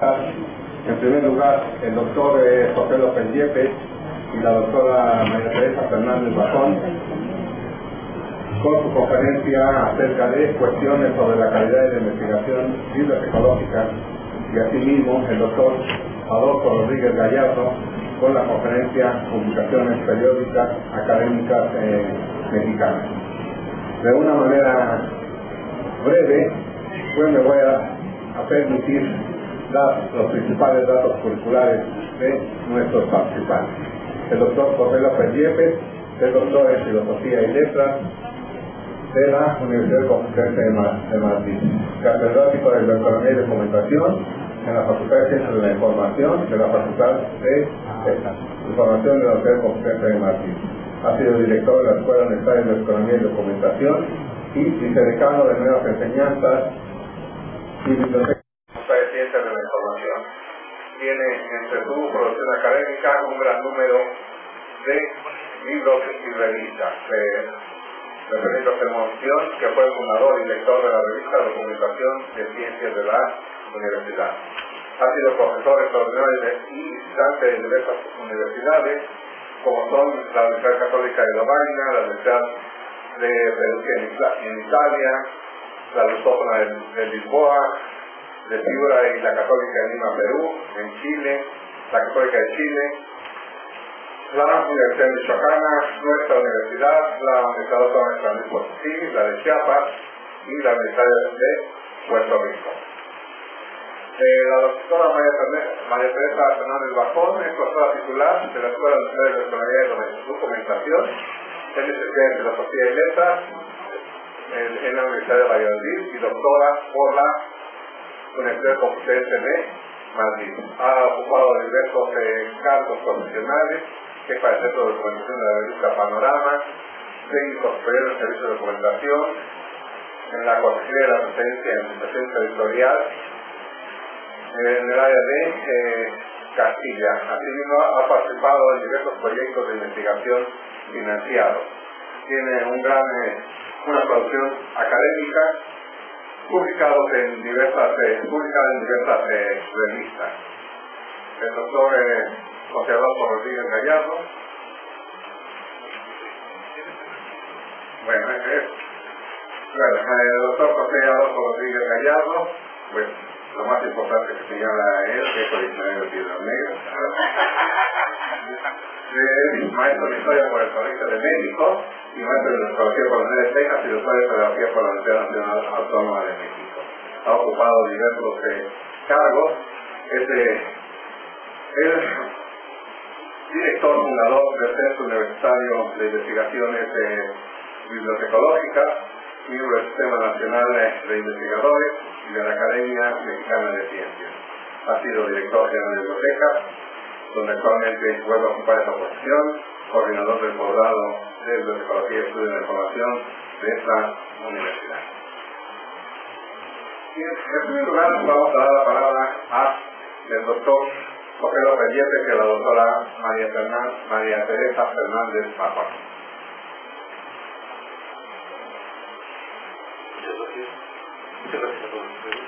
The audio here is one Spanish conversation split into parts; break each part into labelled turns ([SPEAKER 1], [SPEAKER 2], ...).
[SPEAKER 1] En primer lugar, el doctor José López Yepes y la doctora María Teresa Fernández Bajón con su conferencia acerca de cuestiones sobre la calidad de la investigación bibliotecológica y asimismo el doctor Adolfo Rodríguez Gallardo con la conferencia Publicaciones Periódicas Académicas eh, Mexicanas. De una manera breve, pues me voy a, permitir dar los principales datos curriculares de nuestros participantes. El doctor José López Yepes, doctor en Filosofía y Letras, de la Universidad Complutense de Madrid, catedrático de Economía y Documentación en la Facultad de Ciencias de la Información de la Facultad de Información de la Universidad Complutense de Madrid. Ha sido director de la Escuela Universitaria de Economía y Documentación y vicedecano de Nuevas Enseñanzas y Biblioteca Tiene entre su producción académica un gran número de libros y revistas referidos a Monción, que fue el fundador y director de la revista Documentación de Ciencias de la Universidad. Ha sido profesor extraordinario y visitante de diversas universidades, como son la Universidad Católica de Lovaina, la Universidad de Perugia en Italia, la Lusófona de, Lisboa, de Piura y la Católica de Lima, Perú, en Chile, la Católica de Chile, la Universidad de Michoacana, nuestra universidad, la Universidad de San Luis Potosí, la de Chiapas y la Universidad de Puerto Rico. Eh, la doctora María, Teresa Fernández Bajón es profesora titular de la Escuela Nacional de Economía y Documentación, es licenciada en Filosofía y Letras en, la Universidad de Valladolid y doctora por la Universidad Complutense de Madrid. Ha ocupado diversos eh, cargos profesionales que para el Centro de Documentación de la revista Panorama, técnico superior del Servicio de Documentación, en la Consejería de la Presidencia en Administración Territorial, en el área de eh, Castilla. Asimismo, ha participado en diversos proyectos de investigación financiados. Tiene un gran, eh, una producción académica publicados en diversas, eh, en diversas revistas. El doctor José Adolfo Rodríguez Gallardo. Bueno, es, bueno, el doctor José Adolfo Rodríguez Gallardo, pues lo más importante que señala él, que es el diccionario de Piedras Negras. Es maestro de Historia por el Colegio de México y maestro de Psicología por la Universidad de Texas y doctor de Pedagogía por la Universidad Nacional Autónoma de México. Ha ocupado diversos eh, cargos. Este, es director fundador del Centro Universitario de Investigaciones eh, Bibliotecológicas, miembro del Sistema Nacional de Investigadores y de la Academia Mexicana de Ciencias. Ha sido director general de bibliotecas, donde actualmente vuelve a ocupar esta posición, coordinador del posgrado de Bibliotecología y Estudio de Información de esta universidad. Y en primer lugar vamos a dar la palabra al doctor José López Yepes que la doctora María, Fernández, María Teresa Fernández Papa.
[SPEAKER 2] Muchas gracias. A todos ustedes.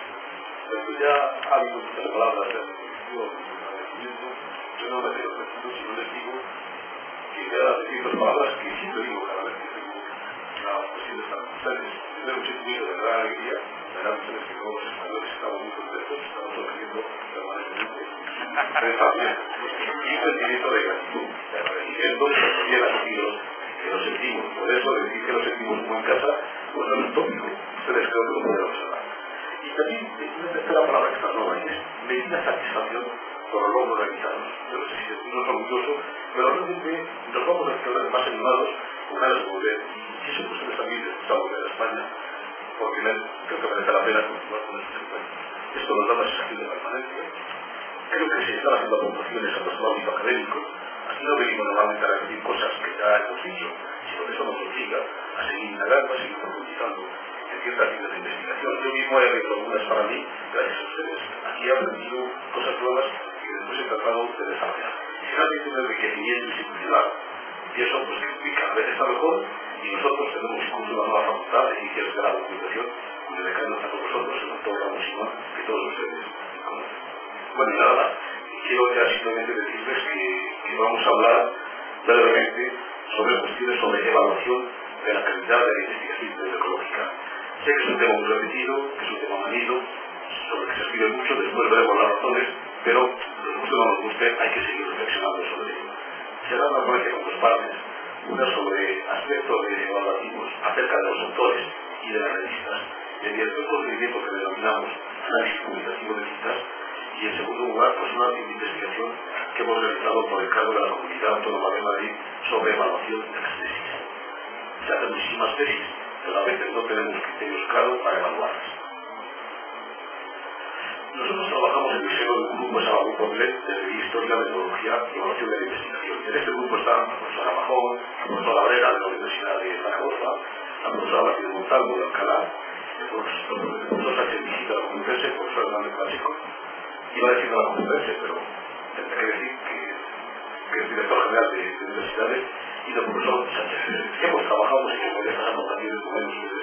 [SPEAKER 2] Esto ya ha habido muchas palabras de agradecimiento. Yo no me quiero repetido, sino les digo que voy a decir dos palabras que siempre digo cada vez que tengo una cuestión de ustedes. Primero, un sentimiento de gran alegría. Verán ustedes que todos los españoles estamos muy contentos, estamos sonriendo permanentemente y un sentimiento de gratitud, de agradecimiento y agradecidos que lo sentimos. Por eso decir que lo sentimos como en casa, usando tópico se describe como observar. Y también es tercera palabra que está nueva y es medida satisfacción por los logros realizados. Yo no sé si sentirnos orgulloso, pero realmente nos vamos a quedar más animados con ganas de volver. Y eso pues les también les gusta volver a España, porque creo que merece la pena continuar con este tema. Esto nos da una sensación de permanencia. Creo que se están haciendo aportaciones a nuestro ámbito académico. Aquí no venimos normalmente a repetir cosas que ya hemos dicho, lo que eso nos obliga a seguir indagando, a seguir profundizando en ciertas líneas de investigación. Yo mismo he abierto algunas para mí, gracias a ustedes. Aquí he aprendido cosas nuevas que después he tratado de desarrollar. Finalmente, un enriquecimiento institucional. Y eso, pues, que cada vez está mejor y nosotros tenemos incluso una nueva facultad de ciencias de la documentación, cuyo decano está con nosotros, el doctor Ramos Simón, que todos ustedes conocen. Bueno, y nada más. Quiero ya simplemente decirles que, que vamos a hablar brevemente sobre cuestiones sobre evaluación de la calidad de la investigación ecológica. Sé que es un tema muy repetido, que es un tema manido, sobre el que se escribe mucho, después veremos las razones, pero nos guste o no nos guste, hay que seguir reflexionando sobre ello. Será una ponencia con dos partes, una sobre aspectos evaluativos acerca de los autores y de las revistas, mediante un procedimiento que denominamos análisis comunicativo de citas, y en segundo lugar, pues una investigación hemos realizado por el cargo de la Comunidad Autónoma de Madrid sobre evaluación de las tesis. Se hacen muchísimas tesis, pero a veces no tenemos criterios claros para evaluarlas. Nosotros trabajamos en el seno de un grupo Sabadell Poblet desde la Historia, Metodología y Evaluación de la Investigación. En este grupo están la profesora Bajón, la profesora Brera de la Universidad de Zaragoza, la profesora Martín Montalvo de Alcalá, el profesor, Sánchez Visita de la Complutense, el profesor Hernández Pacheco, iba a decir de la Complutense, pero que decir que, que el general de, de universidades y don profesor Sánchez Hemos trabajado en que manejamos también documentos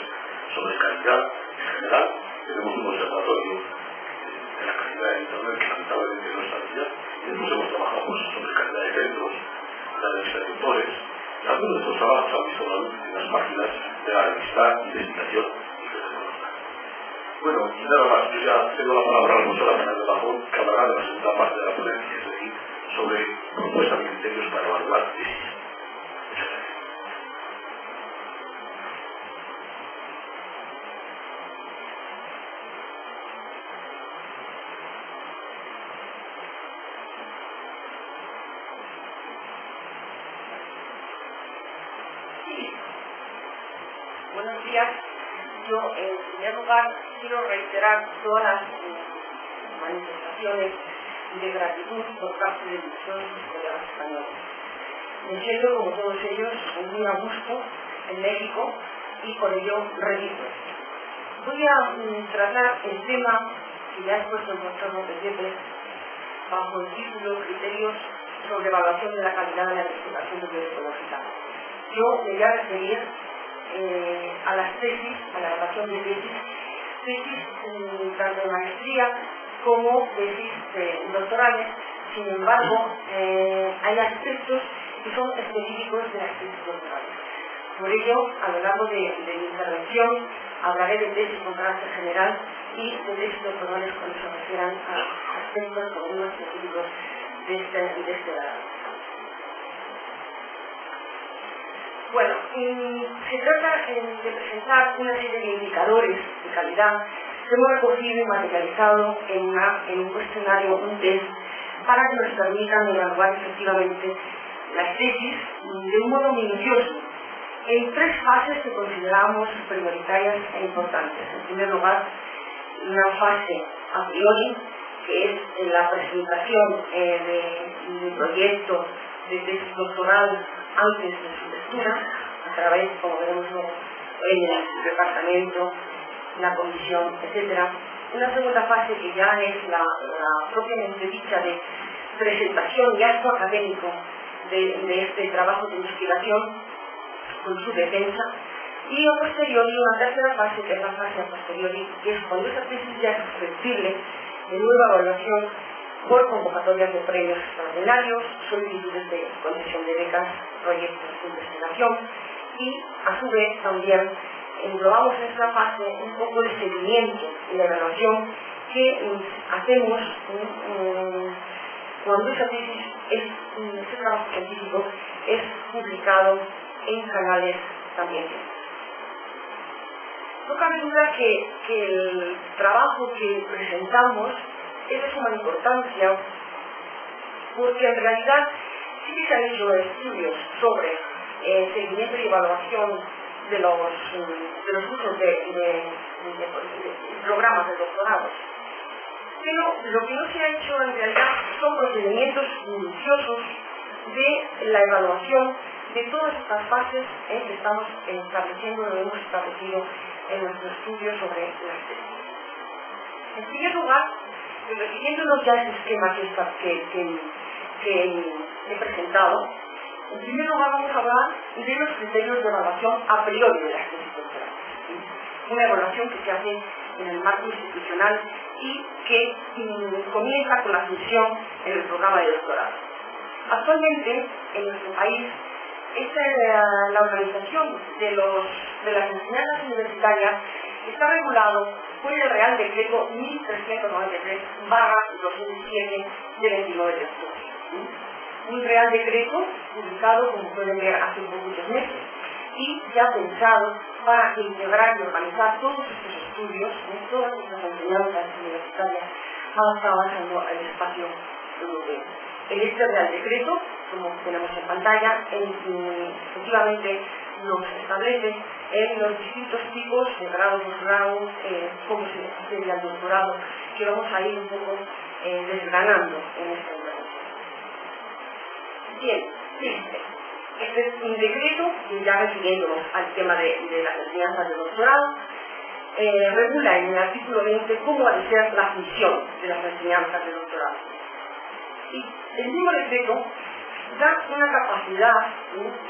[SPEAKER 2] sobre calidad en general. Tenemos un observatorio de la calidad de Internet que lamentablemente no está ya. Entonces hemos trabajado pues, sobre calidad de centros la de los y Algunos de estos trabajos han visto la luz en las páginas de la revista y de invitación Bueno, nada más, yo ya cedo la palabra a la profesora Fernández Bajón, que hablará de la segunda parte de la ponencia, es decir, sobre propuestas y criterios para evaluar tesis. Muchas gracias.
[SPEAKER 3] yo en primer lugar quiero reiterar todas las manifestaciones de gratitud por parte de mis colegas españoles. Me siento, como todos ellos, muy a gusto en México y por ello repito. Voy a mm, tratar el tema que ya he puesto en vuestros veces bajo el título Criterios sobre evaluación de la calidad de la investigación biológica. Yo me voy a referir eh, a las tesis, a la evaluación de tesis, tesis mm, tanto de maestría como tesis eh, doctorales. Sin embargo, eh, hay aspectos que son específicos de las tesis doctorales. Por ello, a lo largo de, mi intervención, hablaré de tesis con carácter general y de tesis doctorales cuando se refieran a aspectos o específicos de este, de este Bueno, se trata de presentar una serie de indicadores de calidad que hemos recogido y materializado en, un cuestionario, un test, para que nos permitan evaluar efectivamente las tesis de un modo minucioso en tres fases que consideramos prioritarias e importantes. En primer lugar, una fase a priori, que es la presentación eh, de, de de tesis doctoral antes de su lectura, a través, como veremos en el departamento, la comisión, etc. Una segunda fase que ya es la, propiamente dicha de presentación y acto académico de, este trabajo de investigación con su defensa y a posteriori una tercera fase que es la fase a posteriori que es cuando esa tesis ya es susceptible de nueva evaluación por convocatorias de premios extraordinarios, solicitudes de concesión de becas, proyectos de investigación y, a su vez, también englobamos en esta fase un poco de seguimiento y de evaluación que mm, hacemos mm, mm, cuando esa tesis es, ese trabajo científico es publicado en canales también. No cabe duda que, que el trabajo que presentamos es de suma importancia porque en realidad sí se han hecho estudios sobre eh, seguimiento y evaluación de los, usos de, programas de doctorados. Pero lo que no se ha hecho en realidad son procedimientos minuciosos de la evaluación de todas estas fases en que estamos estableciendo, lo hemos establecido en nuestro estudio sobre las tesis. En primer lugar, repitiéndonos ya ese esquema que, que, he presentado, en primer lugar vamos a hablar de los criterios de evaluación a priori de las tesis doctorales. Una evaluación que se hace en el marco institucional y que mm, comienza con la función en el programa de doctorado. Actualmente, en nuestro país, esta, la organización de, de las enseñanzas universitarias está regulado por el Real Decreto 1393 2007 de 29 de octubre. Un Real Decreto publicado, como pueden ver, hace muchos meses y ya pensado para integrar y organizar todos estos estudios, todas estas enseñanzas universitarias avanzadas en el espacio europeo. El este Real Decreto, como tenemos en pantalla, efectivamente nos establece en los distintos tipos de grados, posgrados, eh, cómo se accede al doctorado, que vamos a ir un poco eh, desgranando en esta intervención. Bien, este es un decreto, ya refiriéndonos al tema de, las enseñanzas de doctorado, eh, regula en el artículo 20 cómo ha de ser la función de las enseñanzas de doctorado. Y el mismo decreto da una capacidad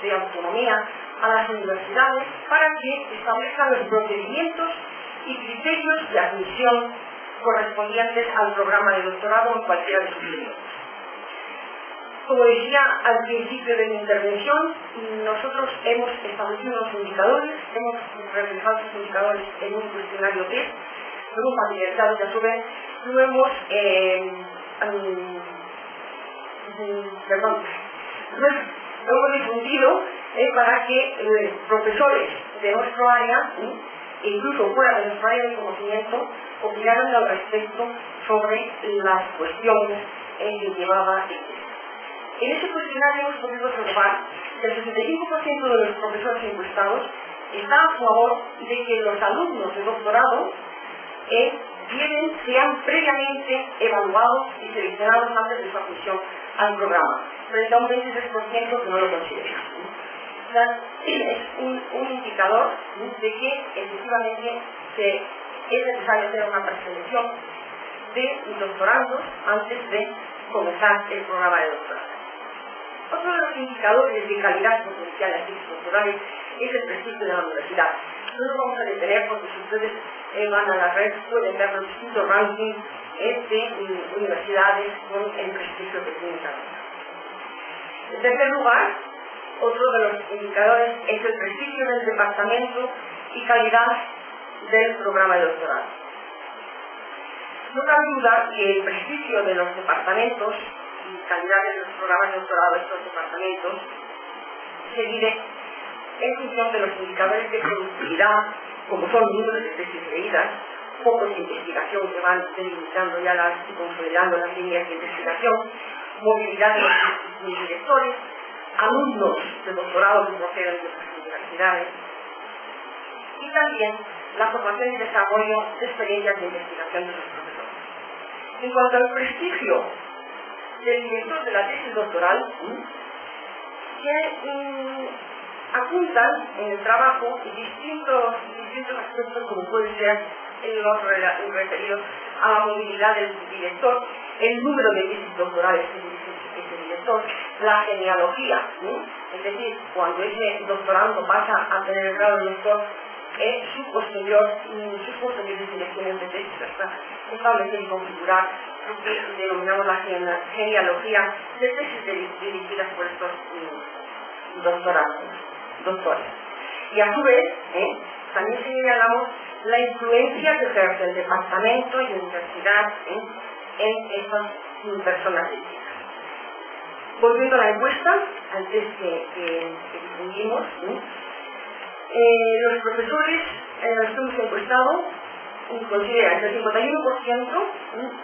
[SPEAKER 3] de autonomía a las universidades para que establezcan los procedimientos y criterios de admisión correspondientes al programa de doctorado en cualquiera de sus niveles. Como decía al principio de mi intervención, nosotros hemos establecido unos indicadores, hemos reflejado esos indicadores en un cuestionario test, lo hemos familiarizado y a su vez lo hemos, eh, perdón, lo hemos difundido eh, para que eh, profesores de nuestro área, e incluso fuera de nuestro área de conocimiento, opinaran al respecto sobre las cuestiones en que llevaba En este cuestionario hemos podido observar que el 65% de los profesores encuestados está a favor de que los alumnos de doctorado eh, sean previamente evaluados y seleccionados antes de su admisión al programa, frente a un 23% que no lo considera es un, indicador de que efectivamente es necesario hacer una preselección de doctorandos antes de comenzar el programa de doctorado. Otro de los indicadores de calidad potencial de tesis doctorales es el prestigio de la universidad. No lo vamos a detener porque si ustedes eh, van a la red pueden ver los distintos rankings de universidades con el prestigio que tienen cada En tercer lugar, otro de los indicadores es el prestigio del departamento y calidad del programa de doctorado. No cabe duda que el prestigio de los departamentos y calidad de los programas de doctorado de estos departamentos se vive en función de los indicadores de productividad, como son números de tesis leídas, focos de investigación que van delimitando ya las consolidando las líneas de investigación, movilidad de los directores, alumnos de doctorado que proceden de otras universidades y también la formación y desarrollo de experiencias de investigación de los profesores. En cuanto al prestigio del director de la tesis doctoral, que mm, apuntan en el trabajo distintos, distintos aspectos como puede ser los referidos a la movilidad del director, el número de tesis doctorales que ese director, la genealogía, es decir, cuando ese doctorando pasa a tener el grado de doctor, es su posterior, sus posteriores direcciones de hasta establecer y configurar lo que denominamos la genealogía de tesis dirigidas por estos mm, doctorados, doctores. Y a su vez, ¿eh? También señalamos la influencia que ejerce el departamento y la universidad ¿eh? en estas personas Volviendo a la encuesta, antes que, que, difundimos, eh, los profesores eh, los que hemos encuestado consideran que el 51%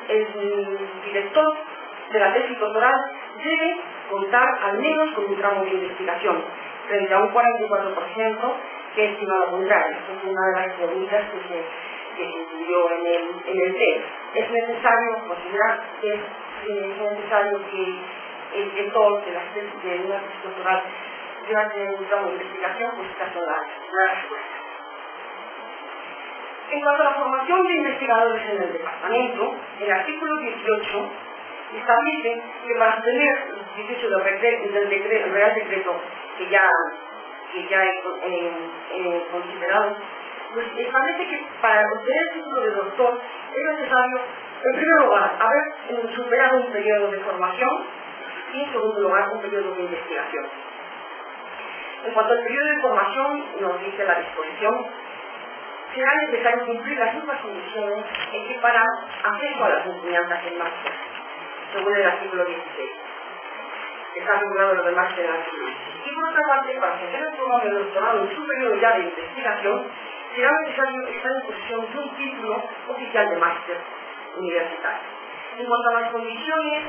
[SPEAKER 3] el director de la tesis doctoral debe contar al menos con un tramo de investigación, frente a un 44% que estima lo contrario. Es una de las preguntas que se que se incluyó en el, en el test. Es necesario considerar que es, es necesario que el director de, la, de una tener un de investigación, pues estas son las, respuestas. En cuanto a la formación de investigadores en el departamento, el artículo 18 establece que para tener el 18 del, del Real Decreto que ya, que ya he, considerado, pues establece que para obtener el título de doctor es necesario, en primer lugar, haber superado un periodo de formación y, en segundo lugar, un periodo de investigación. En cuanto al periodo de formación, nos dice la disposición, será necesario cumplir las mismas condiciones en que para acceso a las enseñanzas en máster, según el artículo 16. Está regulado lo del máster en artículo Y por otra parte, para hacer el programa de doctorado en su periodo ya de investigación, será necesario estar en de un título oficial de máster universitario. En cuanto a las condiciones,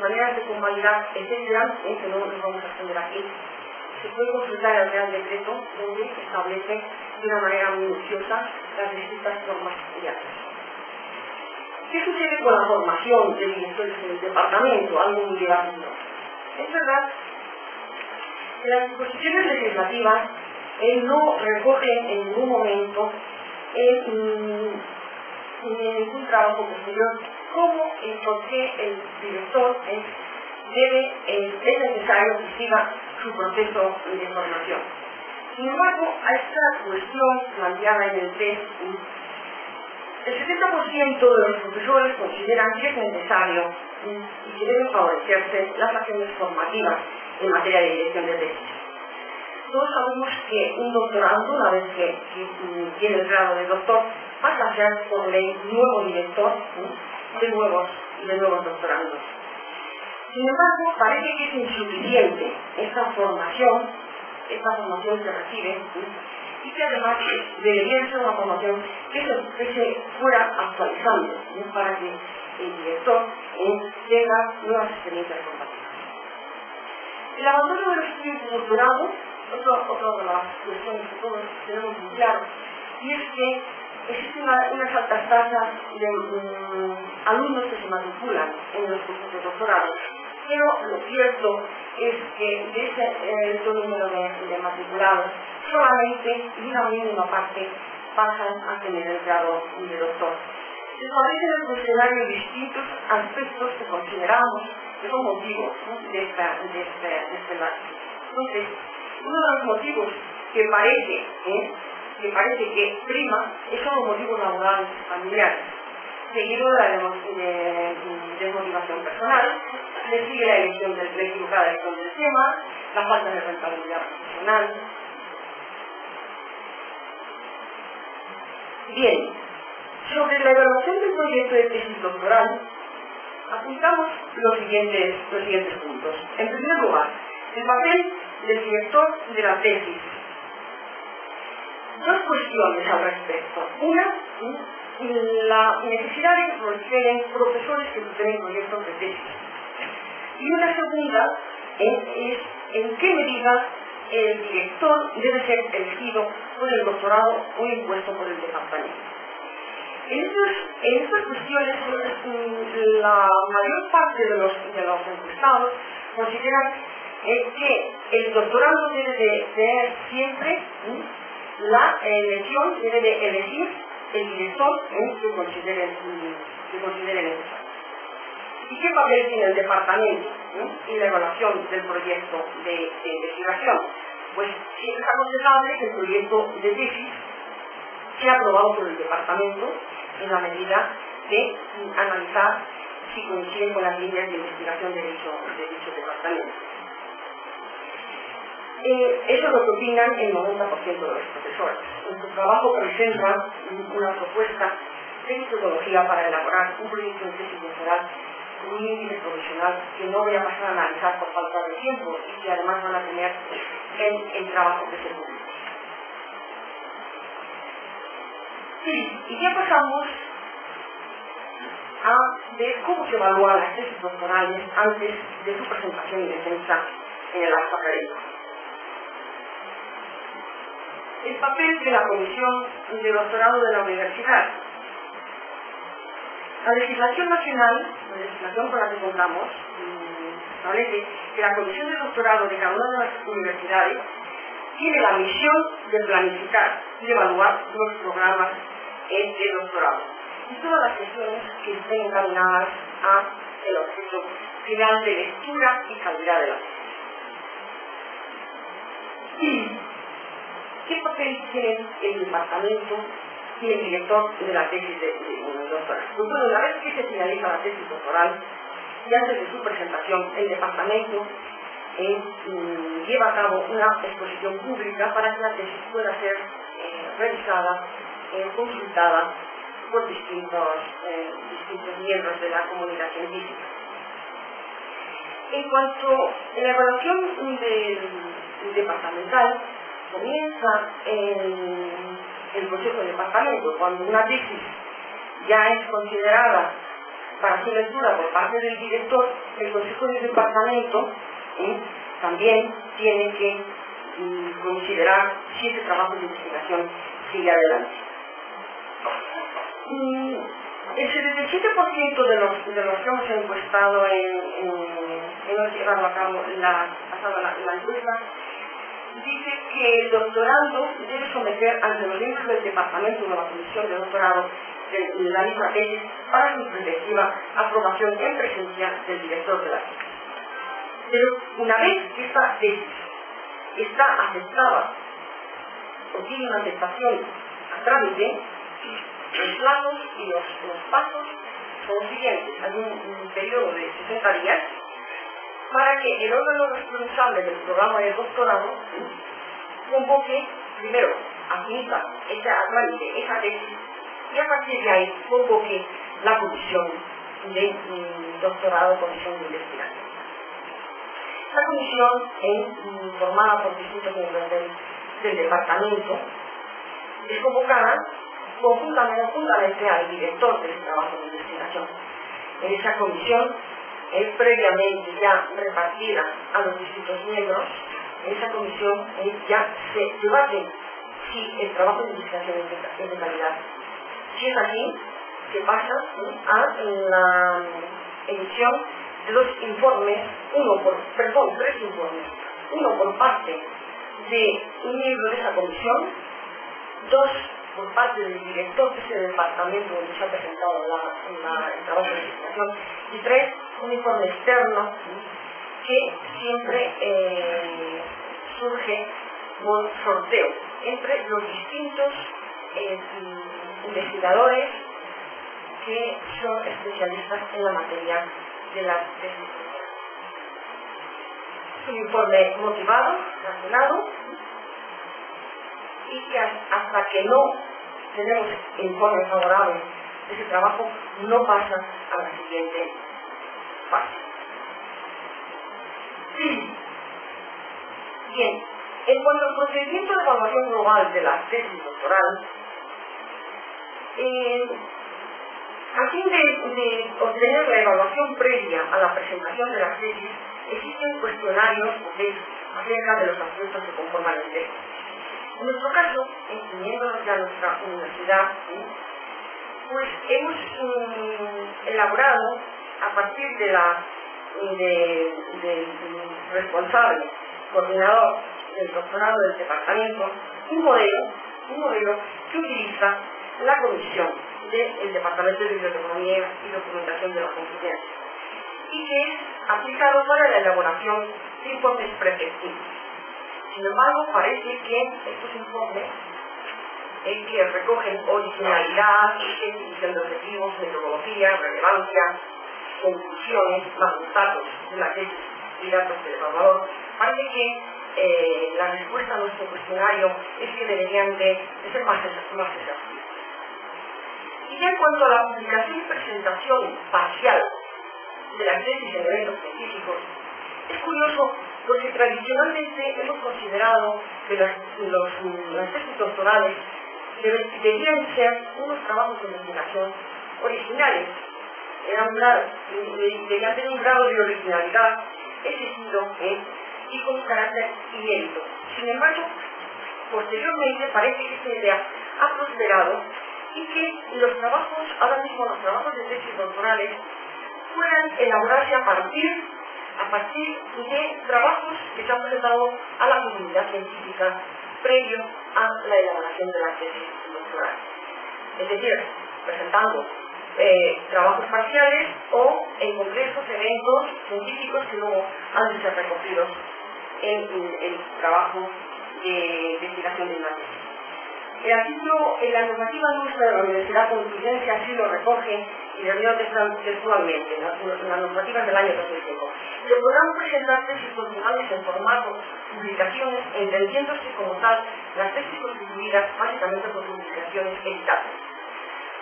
[SPEAKER 3] maneras de convalidar, etc., que no nos vamos a extender aquí, se puede consultar el Real Decreto donde establece de una manera minuciosa las distintas formas estudiantes. ¿Qué sucede con la formación de directores en el departamento? Algo muy debatido. Es verdad que las disposiciones legislativas no recogen en ningún momento en, ningún trabajo posterior cómo y por qué el director debe, eh, es necesario que siga su proceso de formación. Sin embargo, a esta cuestión planteada en el test, el 70% de los profesores consideran que es necesario y que deben favorecerse las acciones formativas en materia de dirección de tesis. Todos sabemos que un doctorando, una vez que, tiene el grado de doctor, pasa a ser por ley nuevo director de nuevos, de nuevos doctorandos. Sin embargo, parece que es insuficiente esta formación, esta formación que recibe, y que además debería ser una formación que se, fuera actualizando para que el director eh, tenga nuevas experiencias formativas. El abandono de los estudios otra de las cuestiones que todos tenemos muy claro, y es que existen unas altas tasas de mm, alumnos que se matriculan en los cursos de doctorado pero lo cierto es que de ese eh, número de, matriculados, solamente una mínima parte pasan a tener el grado de doctor. Se establecen en el distintos aspectos que consideramos que son motivos de, esta, de, este, de este Entonces, uno de los motivos que parece, ¿eh? que parece que prima son los motivos laborales familiares seguido de la desmotivación personal, le sigue la elección del, la equivocada del tema, la falta de rentabilidad profesional. Bien, sobre la evaluación del proyecto de tesis doctoral, apuntamos los siguientes, los siguientes puntos. En primer lugar, el papel del director de la tesis. Dos cuestiones al respecto. Una, la necesidad de que proliferen profesores que tienen proyectos de tesis. Y una segunda es en qué medida el director debe ser elegido por el doctorado o impuesto por el departamento. En, estas cuestiones, mm, la mayor parte de los, de los encuestados consideran que el doctorado debe de ser siempre la elección, debe de elegir el director ¿eh? que, considere, que considere necesario. ¿Y qué papel tiene el departamento ¿eh? en la evaluación del proyecto de, investigación? Pues es aconsejable que el proyecto de tesis sea aprobado por el departamento en la medida de analizar si coinciden con las líneas de investigación de dicho, de departamento. Eh, eso es lo que opinan el 90% de los profesores. En su trabajo presenta una propuesta de metodología para elaborar un proyecto de tesis doctoral con un índice profesional que no voy a pasar a analizar por falta de tiempo y que además van a tener en el trabajo que se publica. Y ya pasamos a ver cómo se evalúan las tesis doctorales antes de su presentación y defensa en el acto académico el papel de la Comisión de Doctorado de la Universidad. La legislación nacional, la legislación con la que contamos, mm, establece que la Comisión de Doctorado de cada una de las universidades tiene la misión de planificar y evaluar los programas de doctorado y todas las sesiones que estén encaminadas a el objeto final de lectura y calidad de la tesis. ¿qué papel tiene el departamento y el director de la tesis de, doctoral? Pues bueno, una vez que se finaliza la tesis doctoral, y antes de su presentación, el departamento eh, mm, lleva a cabo una exposición pública para que la tesis pueda ser eh, revisada, eh, consultada por distintos, distintos miembros de la comunidad científica. En cuanto a la evaluación del, departamental, comienza en el Consejo de Departamento, cuando una tesis ya es considerada para su lectura por parte del director, el Consejo de Departamento también tiene que mm, considerar si ese trabajo de investigación sigue adelante. Mm, el 77% de los, de los que hemos encuestado en, hemos llevado a cabo la, pasado la, encuesta dice que el doctorando debe someter ante los miembros del departamento de la comisión de doctorado de la misma tesis para su respectiva aprobación en presencia del director de la tesis. Pero una vez que esta tesis está aceptada o tiene una aceptación a trámite, los plazos y los, pasos son siguientes. Hay un, periodo de 60 días para que el órgano responsable del programa de doctorado convoque, primero, admita esa, trámite, esa tesis y a partir de ahí convoque la comisión de mm, doctorado, comisión de investigación. Esta comisión es mm, formada por distintos miembros del, departamento, es convocada conjuntamente, al director del trabajo de investigación. En esa comisión es previamente ya repartida a los distintos miembros. Esa comisión ya se debate si el trabajo de investigación es de, calidad. Si es así, se pasa a la emisión de dos informes, uno por, perdón, tres informes, uno por parte de un miembro de esa comisión, dos por parte del director de ese departamento donde se ha presentado la, el trabajo de investigación, y tres, un informe externo que siempre eh, surge por sorteo entre los distintos eh, investigadores que son especialistas en la materia de la tesis. Un informe motivado, razonado, hasta que no tenemos informe favorable de ese trabajo, no pasa a la siguiente fase. Bien, en cuanto al procedimiento de evaluación global de la tesis doctoral, eh, a fin de, obtener la evaluación previa a la presentación de la tesis, existen cuestionarios acerca de los aspectos que conforman el texto. En nuestro caso, entendiéndonos ya nuestra universidad, pues hemos mm, elaborado a partir de la del responsable, coordinador del doctorado del departamento, un modelo, un modelo que utiliza la comisión del Departamento de Biblioteconomía y Documentación de la Complutense y que es aplicado para la elaboración de informes preceptivos. Sin embargo, parece que estos informes eh, que recogen originalidad, de objetivos, metodología, relevancia, conclusiones, más los datos de la y datos del evaluador, parece que eh, la respuesta a nuestro cuestionario es que deberían de, ser más, más. Y ya en cuanto a la publicación y presentación parcial de las tesis en eventos científicos, es curioso porque tradicionalmente hemos considerado que las, las tesis doctorales debían ser unos trabajos de investigación originales, debían tener un grado de originalidad exigido ¿eh? y con carácter inédito. Sin embargo, posteriormente parece que esta idea ha prosperado y que los trabajos, ahora mismo los trabajos de tesis doctorales, puedan elaborarse a partir, a partir de trabajos que se han presentado a la comunidad científica previo a la elaboración de la tesis doctoral. Es decir, presentando eh, trabajos parciales o en congresos, eventos científicos que luego han de ser recogidos en el trabajo de investigación de una El artículo en la normativa nuestra de la Universidad Complutense así lo recoge y lo leo textualmente, en las normativas del año 2005. Se podrán presentar tesis doctorales en formato publicaciones, entendiéndose como tal las tesis constituidas básicamente por publicaciones editadas.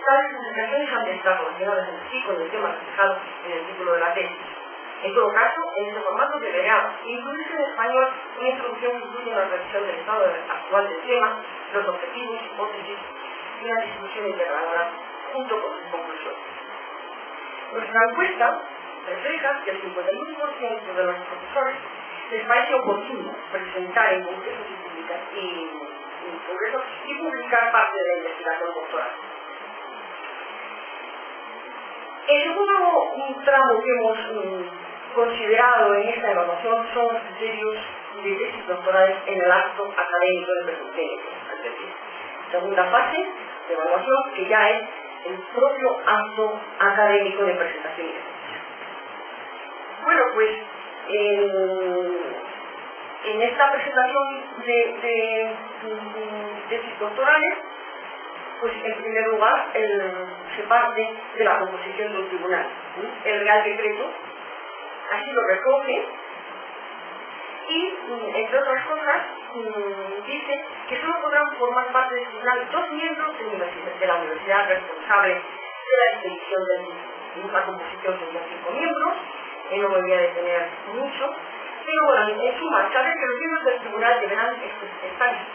[SPEAKER 3] Tales publicaciones han de estar relacionadas en sí con el tema reflejado en el título de la tesis. En todo caso, en este formato deberá incluirse en español una introducción que incluye una revisión del estado actual del tema, los objetivos, hipótesis y una discusión integradora junto con sus conclusiones. Nuestra encuesta refleja que el 51% de los profesores les parece oportuno presentar en congresos y, y, y, y publicar parte de la investigación doctoral. El segundo tramo que hemos mm, considerado en esta evaluación son los criterios de tesis doctorales en el acto académico del presente. Segunda fase de evaluación que ya es el propio acto académico de presentación Bueno, pues en, esta presentación de, tesis doctorales pues en primer lugar se parte de la composición del tribunal. El Real Decreto así lo recoge. Y, mm, entre otras cosas, mm, dice que solo podrán formar parte del tribunal dos miembros de, la universidad responsable de la expedición de una composición de cinco miembros, que no voy a detener mucho, pero bueno, en suma, saber que los miembros del tribunal deberán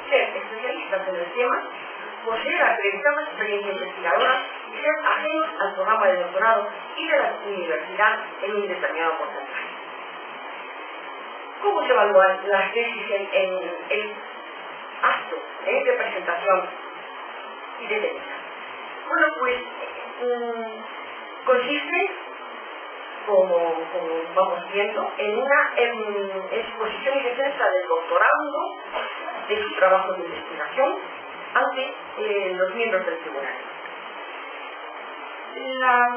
[SPEAKER 3] ser especialistas en el tema poseer acreditada experiencia investigadora y ser ajenos al programa de doctorado y de la universidad en un determinado porcentaje. ¿Cómo se evalúan las tesis en, el acto de presentación y de defensa? Bueno, pues mm, consiste, como, vamos viendo, en una exposición y defensa del doctorando, de su trabajo de investigación, ante eh, los miembros del tribunal. La,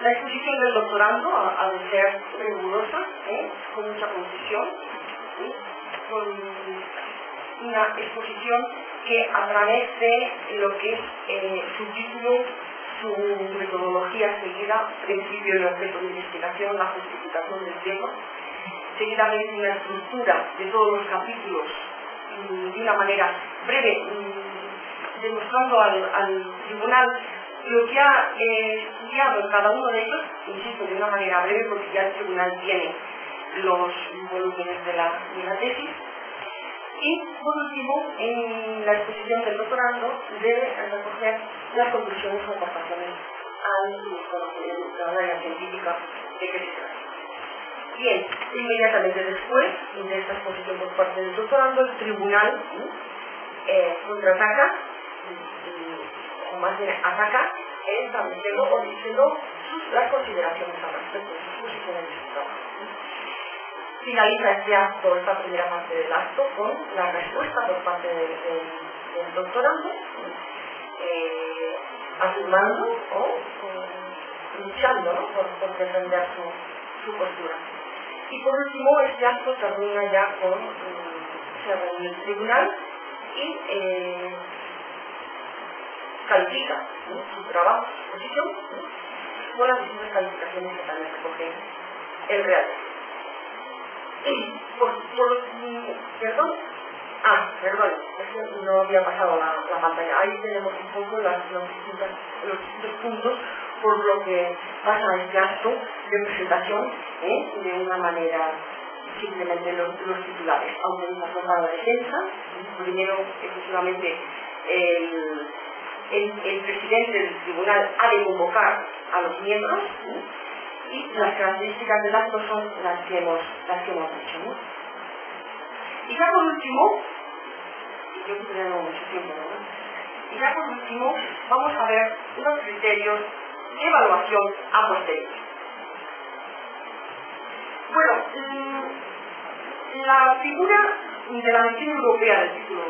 [SPEAKER 3] la exposición del doctorando ha, de ser rigurosa, ¿eh? con mucha concisión, con una exposición que a través de lo que es eh, su título, su metodología seguida, principio y objeto de investigación, la justificación del tema, seguidamente una estructura de todos los capítulos de una manera breve, demostrando al, tribunal lo que ha eh, estudiado en cada uno de ellos, insisto, de una manera breve, porque ya el tribunal tiene los volúmenes de la, tesis. Y, por último, en la exposición del doctorando debe recoger las conclusiones o aportaciones de la científica de que se trata. Bien, inmediatamente después de esta exposición por parte del doctorando, el tribunal eh, contraataca, o más bien ataca, estableciendo o diciendo las consideraciones al respecto, sus posiciones de su trabajo. Finaliza este acto, esta primera parte del acto, con la respuesta por parte del, doctorando, eh, afirmando o luchando por, por defender su, su postura. Y por último, este acto termina ya con, se reúne el tribunal y eh, califica su trabajo, su posición, con las distintas calificaciones que también recoge el Real. Y por, por, perdón, ah, perdón, no había pasado la, pantalla. Ahí tenemos un poco las, los distintos puntos por lo que pasa este acto de presentación ¿eh? de una manera simplemente los, titulares. Aunque hemos notado la defensa, primero efectivamente el, el, presidente del tribunal ha de convocar a los miembros y las características del acto son las que hemos, las que hemos dicho. Y ya por último, yo creo que tenemos mucho tiempo, ¿no? Y ya por último, vamos a ver unos criterios evaluación a posteriori. Bueno, mm, la figura de la mención europea del título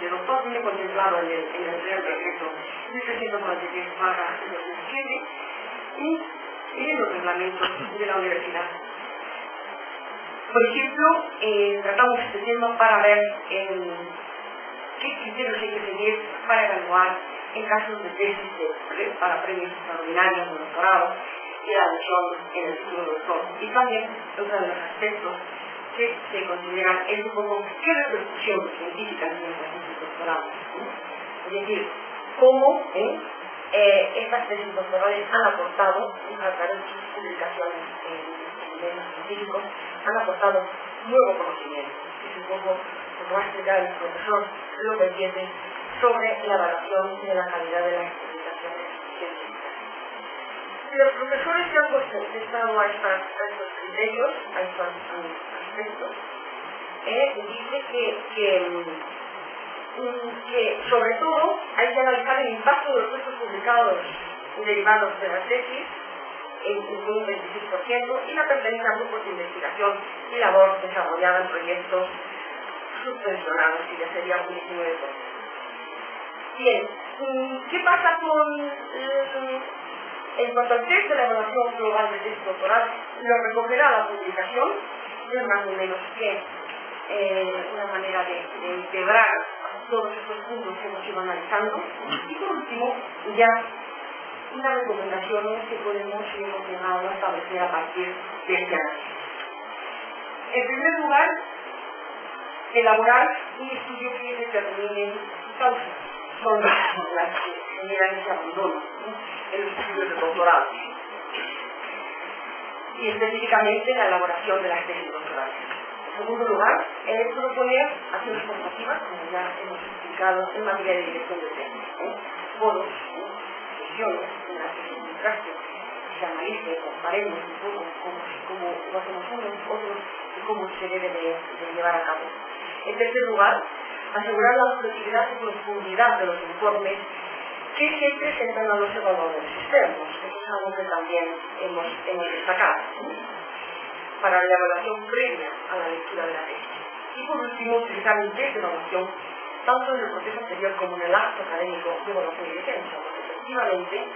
[SPEAKER 3] de doctor viene contemplado en el, en el Real Decreto 1393 2007 y en los reglamentos de la universidad. Por ejemplo, eh, tratamos este tema para ver qué criterios hay que seguir para evaluar en casos de tesis para premios extraordinarios de doctorado y la admisión en el de doctor. Y también otro de los aspectos que se consideran es un poco qué repercusión científica tienen las tesis doctorales. Es decir, cómo ¿eh? Eh, estas tesis doctorales han aportado, a través de sus publicaciones en medios científicos, han aportado nuevo conocimiento. Es un poco lo que va a explicar el profesor López entiende sobre la evaluación de la calidad de las publicaciones científicas. Los profesores que han contestado a, estos criterios, a estos aspectos, eh, dice que, que que sobre todo hay que analizar el impacto de los textos publicados derivados de la tesis en un 26% y la pertenencia a grupos de investigación y labor desarrollada en proyectos subvencionados, y ya sería un 19%. Bien, ¿qué pasa con eh, en cuanto al test de la evaluación global del texto doctoral? Lo recogerá la publicación, es más o menos que eh, una manera de, de integrar todos estos puntos que hemos ido analizando. Y por último, ya unas recomendaciones que podemos ir a establecer a partir de este análisis. En primer lugar, elaborar un estudio que determine causas. Son las que generan ese abandono en los estudios de doctorado. Y específicamente la elaboración de las tesis doctorales. En segundo lugar, es proponer acciones formativas, como ya hemos explicado en materia de dirección de temas, ¿eh? foros, sesiones en las que se contraste, se analice, comparemos un poco cómo, cómo lo hacemos unos, otros y cómo se debe de, llevar a cabo. En tercer lugar, asegurar la objetividad y profundidad de los informes que se presentan a los evaluadores externos. Eso es algo que también hemos, destacado para la evaluación previa a la lectura de la tesis. Y por último, utilizar un test de evaluación tanto en el proceso anterior como en el acto académico de evaluación y defensa, porque efectivamente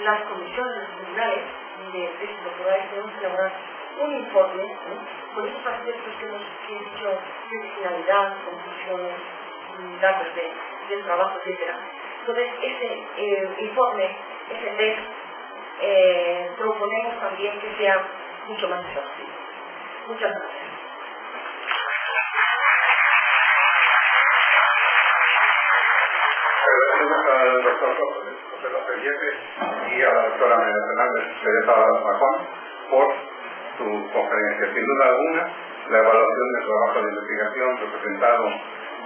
[SPEAKER 3] las comisiones tribunales de tesis doctorales tenemos que elaborar un informe con estos aspectos que hemos dicho de finalidad, conclusiones, datos del trabajo, etc. Entonces, ese eh, informe, ese test, eh, proponemos también que sea mucho más exhaustivo. Muchas gracias.
[SPEAKER 1] Al doctor José López y a la doctora María Fernández Teresa Majón por su conferencia. Sin duda alguna, la evaluación del trabajo de investigación representado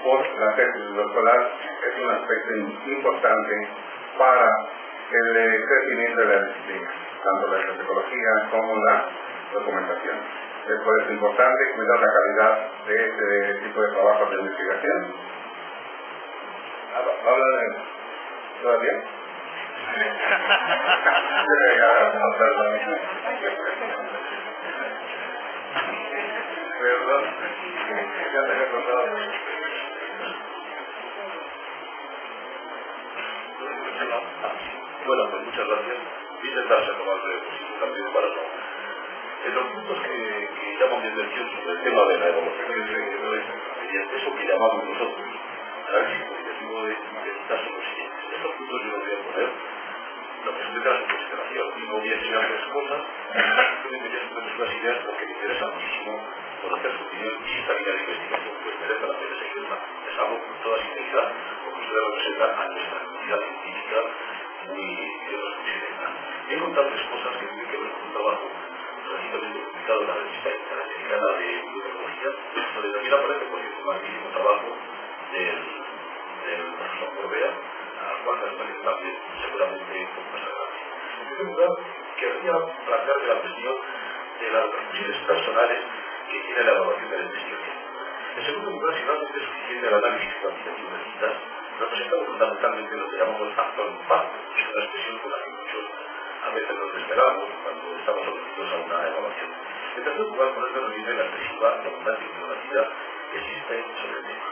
[SPEAKER 1] por la tesis doctoral es un aspecto importante para el crecimiento de la disciplina, tanto la psicología como la documentación. Es por eso importante cuidar la calidad de este tipo de trabajos de investigación. ¿Habla de todavía?
[SPEAKER 2] Bueno, pues muchas gracias. Voy a intentar ser lo posible también para no en los puntos que, llaman mi atención sobre el tema de la y eso que llamamos nosotros los siguientes. Estos puntos yo los voy a poner y no voy a enseñar tres cosas, simplemente voy a ideas porque me interesa muchísimo conocer su opinión y esta línea de investigación pues merece la pena seguirla. Les hablo con toda sinceridad porque ustedes representan a nuestra comunidad científica muy de los He contado tres cosas que tienen que ver con un trabajo recientemente publicado en la revista interamericana de biología, donde también aparece por ejemplo un magnífico trabajo del, del profesor Corbea, al cual les también seguramente con más agrado. En primer lugar, querría plantearme la opinión de las repercusiones personales que la evaluación de la investigación. En segundo lugar, si realmente es suficiente el análisis cuantitativo de citas, representamos fundamentalmente lo que llamamos factor impacto, que es una expresión con la que muchos a veces nos esperamos cuando estamos sometidos a una evaluación. En tercer lugar, poner de relieve la excesiva y abundante que existe sobre el tema.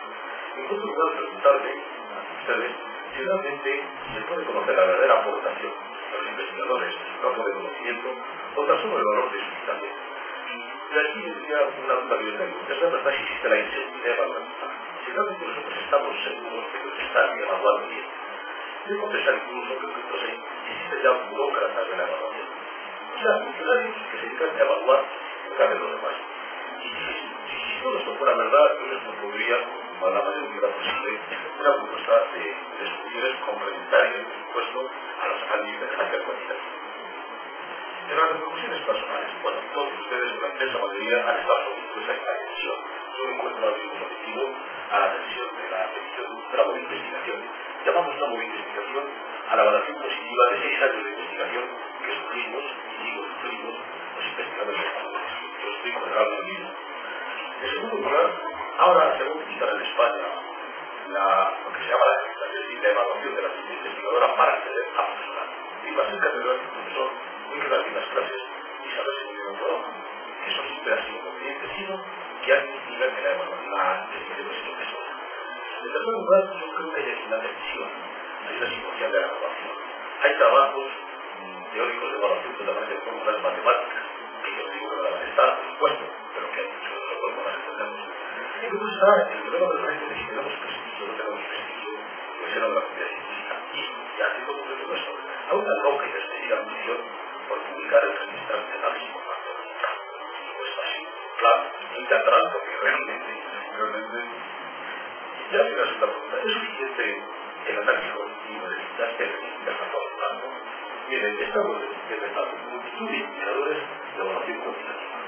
[SPEAKER 2] En cuarto lugar, preguntarle a ustedes si realmente se puede conocer la verdadera aportación de los investigadores en su campo de conocimiento o tan solo el valor de su citamiento. Y Y aquí decía una duda que yo tengo. Es verdad que existe la inseguridad evaluativa. Si realmente nosotros estamos seguros de que se está evaluando bien, yo confesar incluso que entonces existe ya burócratas de la evaluación. O sea, funcionarios que se dedican a evaluar lo que hacen los demás. Y si, todo esto fuera verdad, yo les propondría, a la mayor medida posible, una propuesta de, de soluciones complementarias, por supuesto, a los análisis de las repercusiones personales, bueno, todos ustedes, la inmensa mayoría, han estado sometidos a esta decisión. Yo encuentro al mismo objetivo a la decisión de la petición de una buena investigación. Llamamos una buena investigación a la evaluación positiva de seis años de investigación que sufrimos, y digo sufrimos, los investigadores españoles. Yo estoy con el alma mismo. En segundo lugar, ahora se va a utilizar en España la, lo que se llama la, la, evaluación de la investigadora para acceder a profesoral. Y va a profesor muy relativas las clases y saber si tienen un trabajo. Eso siempre ha sido conveniente, sino que un nivel de la investigación de profesor. En tercer lugar, yo creo que hay aquí una decisión, hay una situación de la evaluación. Hay trabajos teóricos de evaluación que también de fórmulas matemáticas, que yo digo que estar, por supuesto, pero que hay muchos de no las entendemos. Y luego está el problema de la gente de si tenemos prestigio o no tenemos prestigio, pues era una comunidad científica. Y ya digo todo esto, a una y despedida ambición publicar en revistas de análisis información. Pues así, claro, muy teatral, porque realmente, realmente, ya se la segunda pregunta, ¿es suficiente el análisis cognitivo de a todo el campo? Miren, estamos detectando multitud de indicadores de evaluación cuantitativa.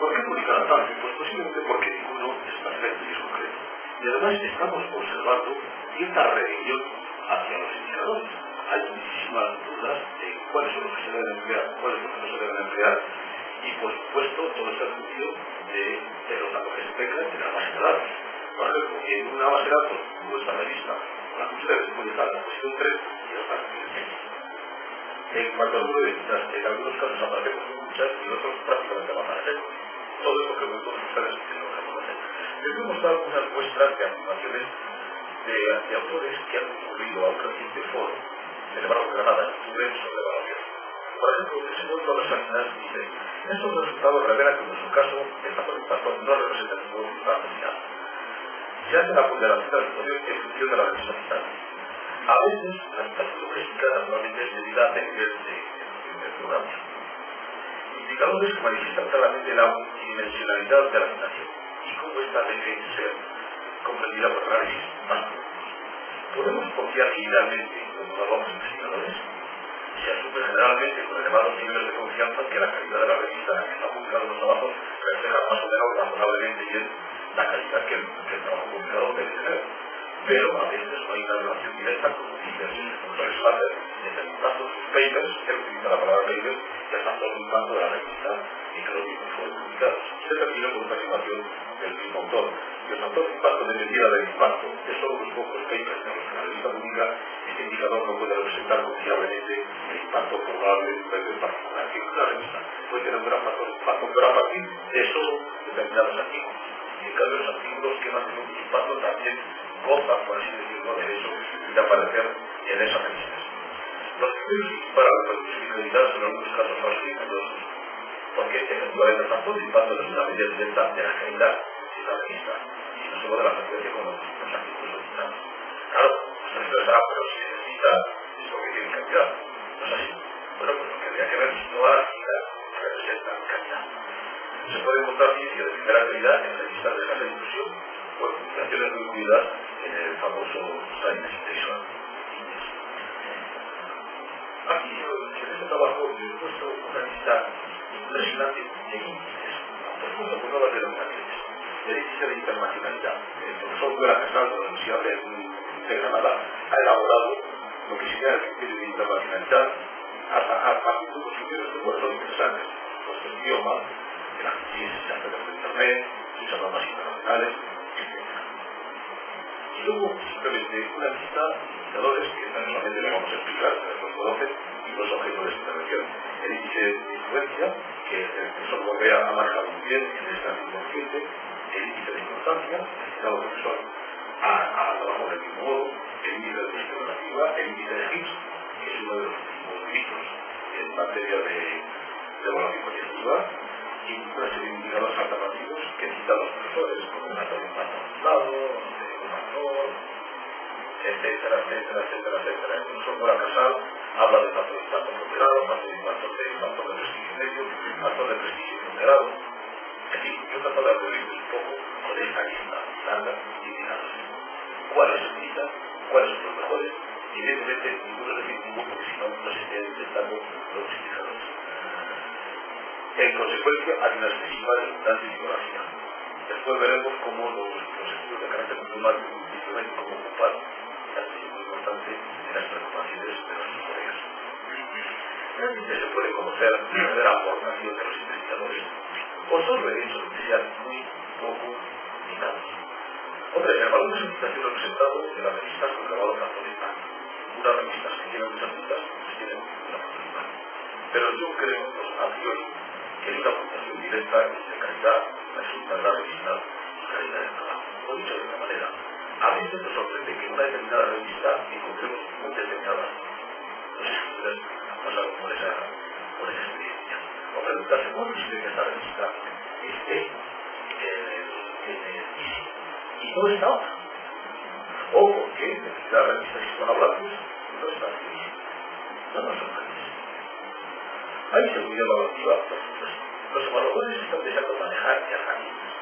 [SPEAKER 2] ¿Por qué publicar tanto? Pues posiblemente porque ninguno es perfecto y es concreto. Y además estamos observando cierta regresión hacia los indicadores. Hay muchísimas dudas de cuáles son los que se deben emplear, cuáles son los que no se deben emplear. Y por supuesto, todo está en función de, los datos que se tengan en la base de datos. Por ejemplo, en una base de datos como esta revista, la que ustedes pueden estar en la posición 3 y la posición 5. En cuanto al número de visitas, en algunos casos aparecemos muchas y en otros prácticamente no aparecemos. Todo es porque todos ustedes tienen que conocer. Les voy a mostrar unas muestras de afirmaciones de, de autores que han concurrido a un reciente foro celebrado en Granada en octubre sobre evaluación. Por ejemplo, el señor Torres Salinas dice, estos resultados revelan que en nuestro caso factor impacto no es representativo de nuestra comunidad. Se hace la ponderación de la situación en función de la decisión vital. A veces, la situación logística naturalmente es medida de nivel de, del programa. Indicadores que manifiestan claramente la multidimensionalidad de la situación y cómo esta debe ser comprendida por análisis más ¿Podemos confiar idealmente como son los investigadores, y asume generalmente con elevados niveles de confianza que la calidad de la revista que está publicando los trabajos refleja más o menos razonablemente bien la calidad que el, que el trabajo publicado debe tener. Pero a veces no hay una relación directa con los líderes, con los expertos, y en el caso sus papers, que utiliza la palabra papers, ya están formulando de la revista y que los mismos fueron publicados. Se termina con una afirmación del mismo autor. Y el factor de impacto dependiera del impacto de solo unos pocos papers que la revista publica este indicador no puede representar confiablemente el impacto probable de un paper particular que una revista puede tener un gran factor de impacto, pero a partir de solo determinados artículos. Y en cambio los artículos que más tienen un impacto también gozan, por así decirlo, de eso de aparecer en esas revistas. Los criterios para la publicidad son en algunos casos más rigurosos, porque efectivamente el factor de impacto no es una medida directa de la calidad de la revista, sino solo de la frecuencia con los, los artículos solicitados. Claro, usted se pensará, pero si se necesita, es porque tiene calidad. No es así. Bueno, pues lo que habría que ver es toda la actividad representa calidad. Se puede encontrar ciencia de primera calidad en revistas de escasa difusión o en publicaciones muy cuidadas en el famoso Science Citation. Aquí, en este trabajo, les muestro una lista impresionante de índices, profundo por nuevas denominaciones, del índice de internacionalidad. El profesor Duela Casal de la Universidad de Granada ha elaborado lo que sería el criterio de internacionalidad a partir de unos criterios que son interesantes. Los idiomas, el acceso a de Internet, muchas normas internacionales, y luego simplemente una lista de indicadores que solamente le vamos a explicar, los conocen, y los objetos de esta intervención. El índice de influencia, que el profesor Gorbea ha marcado muy bien en esta inconsciente, el índice de importancia, el citado profesor ha, ha por el mismo modo, el mito de la nativa, el mito de Egipto, que es uno de los últimos mitos en materia de, de evaluación cualitativa, y una serie de indicadores alternativos que citan los profesores, como el dato de lado, de factor, etcétera, etcétera, etcétera, etcétera. Incluso por casal habla de factor de impacto ponderado, factor de impacto de, factor de prestigio medio, factor de prestigio ponderado. En fin, yo trato de abrir un poco con esta lista larga y dinámica. ¿Cuáles utilizan? ¿Cuáles son los mejores? Y evidentemente ninguno es definitivo porque si no, no se estarían intentando los indicadores. En consecuencia, hay unas principales importantes bibliográficas. Después veremos cómo los, los estudios de carácter matemático ven cómo ocupar muy importante en las preocupaciones de nuestros colegas. Se puede conocer la verdadera aportación de los investigadores o solo en hechos que sean muy poco. Hombre, el valor de su invitación representado en las revistas con de impacto. Unas revistas que tienen muchas citas, pues tienen una impacto. Pero yo creo, pues, a priori, que hay una aportación directa de calidad resulta en la revista y calidad del trabajo. O dicho de otra manera, a veces nos sorprende que en una determinada revista encontremos muy determinadas. No sé si ustedes han pasado por esa, por esa experiencia. O preguntarse, ¿cómo es que esta revista el y está otra? O porque determinadas revistas hispanohablantes no está en el No nos sorprende. Hay seguridad evaluativa, por supuesto. Los evaluadores están deseando manejar herramientas.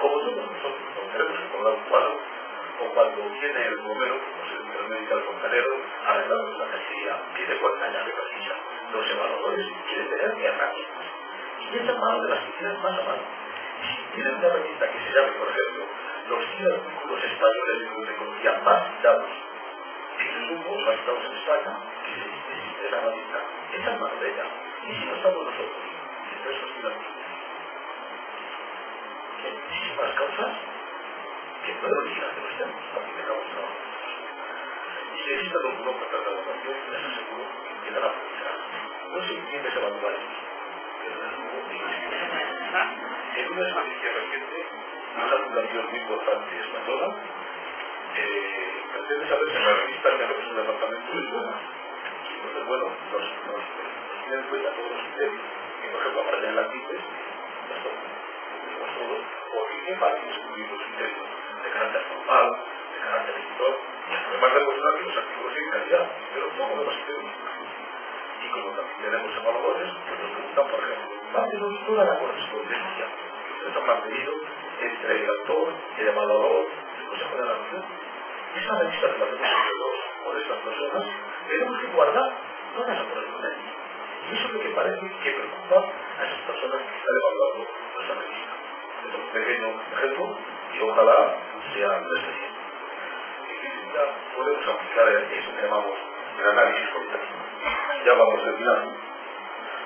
[SPEAKER 2] Como todos nosotros, no queremos encontrar un cuadro o cuando viene el bombero, sé, el médico al fontanero, arreglamos la cacería, pide cuánta llave precisa. Los evaluadores quieren tener herramientas. Y esta mano de las que tienen más a mano. Si tienen una herramienta que se llame, por ejemplo, los 100 artículos españoles de economía más citados, el mundo, más citados en España, que se existe esa herramienta, esa es mano de ella. Y si no estamos nosotros, esos 100 artículos, que hay muchísimas causas que puede originar que no estemos, porque tengamos trabajo. Y si existe algún grupo de evaluación, les aseguro que dará funcionar. No se entiende ese evaluar pero desde luego En una experiencia reciente, una fundación muy importante española eh, pretende saber si la revista que lo que es un departamento buena. Y entonces, bueno, nos, nos, nos tienen en cuenta todos los criterios que, por ejemplo, aparecen en la CITES, esto, todos, porque qué fácil escribir los criterios de carácter formal, de carácter editor, y además demostrar que los artículos tienen calidad, pero todo lo demás tiene Y como también tenemos evaluadores, pues nos preguntan, por ejemplo, ¿cuál es toda la correspondencia ustedes han mantenido entre el autor, el evaluador, el consejo de la nación? Esa revista que la entre dos por estas personas, tenemos que guardar toda esa correspondencia. Y eso es lo que parece que preocupa a esas personas que están evaluando nuestra revista. Es un pequeño ejemplo y ojalá sea descendiente. En física podemos aplicar eso que llamamos el análisis cualitativo. Ya vamos terminando.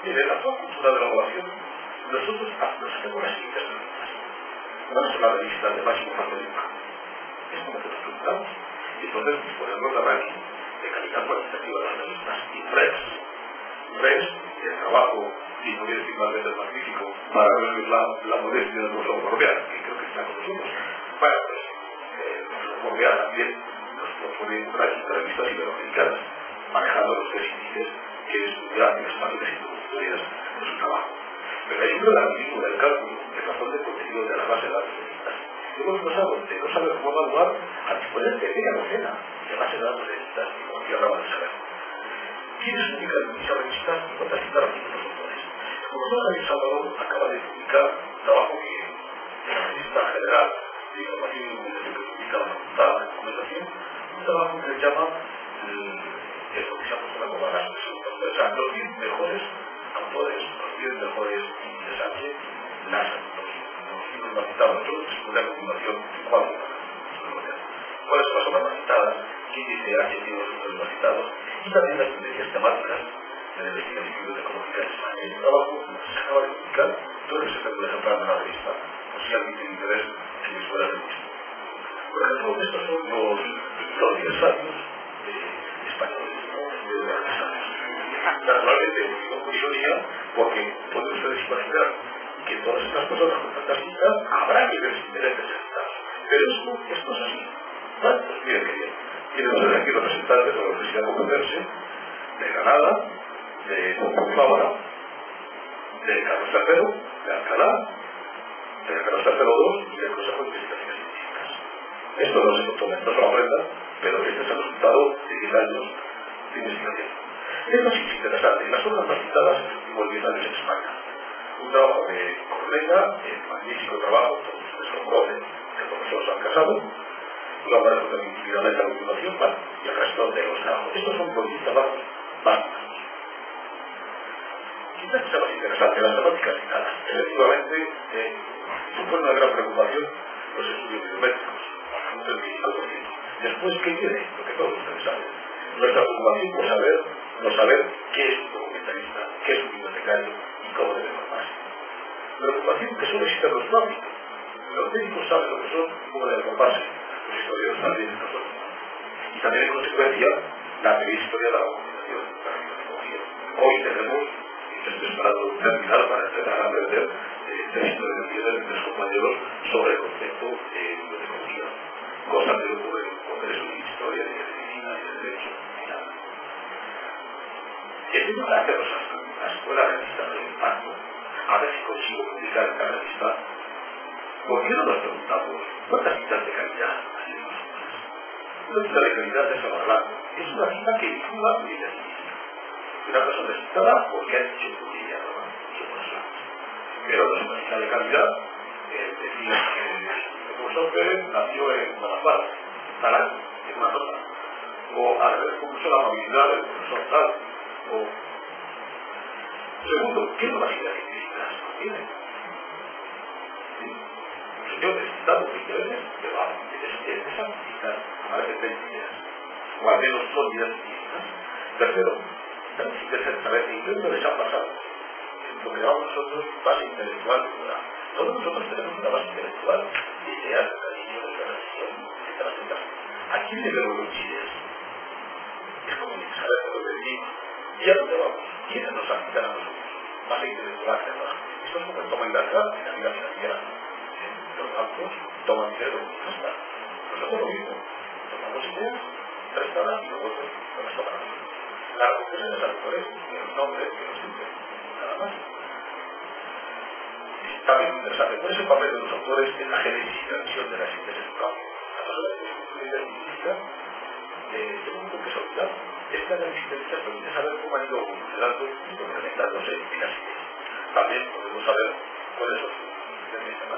[SPEAKER 2] Mire, la actual cultura de la evaluación, nosotros nos hacemos las siguientes ¿Cuál es la revista de máximo factor de impacto? Es como que nos preguntamos. Y entonces disponemos de ranking de calidad cuantitativa de las revistas y RES. RES, el trabajo, y no a decir más veces magnífico, para ver la, la modestia de nuestro colombiano, que creo que está con nosotros. Bueno, pues, eh, colombiano también nos propone un ranking de revistas iberoamericanas, manejando los tres índices que estudian en españoles introductorias de su trabajo. Pero hay un relativismo del cálculo del contenido de la base de datos de no saber cómo evaluar a disponer de media docena de base de datos de rama de saber. ¿Quiénes publican en dicha revista y cuántas los autores? El Javier Salvador acaba de publicar un trabajo que en la revista general de información y la de un trabajo que se llama es lo que se ha puesto o sea, los 10 mejores autores, los 10 mejores índices H, las, los, los libros más citados, nosotros descubrimos a continuación cuatro cuáles son las obras más citadas, qué índice H tiene los más citados, y también las tendencias temáticas de la investigación bibliotecológica en España. El trabajo se acaba de publicar, yo represento un ejemplar de la revista, por si alguien tiene interés en mi escuela de mismo. Por ejemplo, estos son los, los 10 sabios españoles, de los artesanos. Naturalmente, con ironía, porque pueden ustedes imaginar que todas estas personas con tantas citas habrá niveles diferentes de citas. Pero esto, esto es así. Bueno, pues miren que bien. Tienen aquí representantes de la Universidad Complutense, de Granada, de Fábara, de Carlos III, de Alcalá, de Alcalá Tercero 2 y del Consejo de Investigaciones Científicas. Esto no se tome, no se lo aprenda, pero este es el resultado de 10 años de investigación. Esto sí es interesante, las obras más citadas en los últimos 10 años en España. Un trabajo de Cornella, el magnífico trabajo, ustedes lo conocen, del profesor San Casado, lo aparezco también individualmente a continuación, y el resto de los trabajos. Estos son 10 trabajos básicos. Quizás sea más interesante, las temáticas citadas. Efectivamente, eh, supone una gran preocupación los estudios biométricos, un 35%. Después, ¿qué viene? Lo que todos ustedes saben. Nuestra preocupación por saber, no saber qué es un documentalista, qué es un bibliotecario y cómo debe Lo que que son visitas dos nomes. Los que saben lo que son, como debe ocuparse. Los historiadores también lo son. Y también, en consecuencia, la media historia de la vacunación. Hoy tenemos, y yo estoy esperando terminar para empezar a aprender, eh, tres historias de mis compañeros sobre el concepto eh, de economía, cosa que ocurre en el Congreso de Historia y de Medicina y de Derecho. Y el mismo carácter, o sea, la escuela realiza el impacto A ver si consigo publicar esta revista. ¿Por qué no nos preguntamos cuántas citas de calidad hacemos? Una cita de calidad es hablar. Es una cita que incluya mi una persona citada porque ha que ella su persona. Pero no es una cita de calidad. Eh, decía que el profesor Pérez nació en tal año, en una nota. O agradecer mucho la amabilidad del profesor tal. O... Segundo, ¿qué capacidad científicas tiene? Un değil Biliyoruz, tabii ki öyle. Devam edilmiş insan hareket edilmiyor. Muhabbeyin usul bir insan, defero. Tabii ki de sen talep edilmiyor, böyle yapmasak. Lo que vamos nosotros, más intelectual, ¿verdad? Todos nosotros tenemos una base intelectual, ideal, cariño, relación, etcétera, etcétera. Aquí viene lo que Es como que saber lo que vivimos. ¿Y a dónde vamos? ¿Quiénes nos habitan a nosotros? Más intelectual, ¿verdad? Es toma y en la financiera. Los bancos toman dinero y está. Nosotros lo mismo. Tomamos ideas, prestan y luego nos la recuperación de los autores, de los nombres, de los sitios, nada más. Es también interesante, ¿cuál es el papel de los autores en la génesis y de la síntesis del campo? La persona que es una idea científica, eh, que soltar. Esta científica permite saber cómo han ido y complementándose en la síntesis. También podemos saber cuáles son sus tendencias.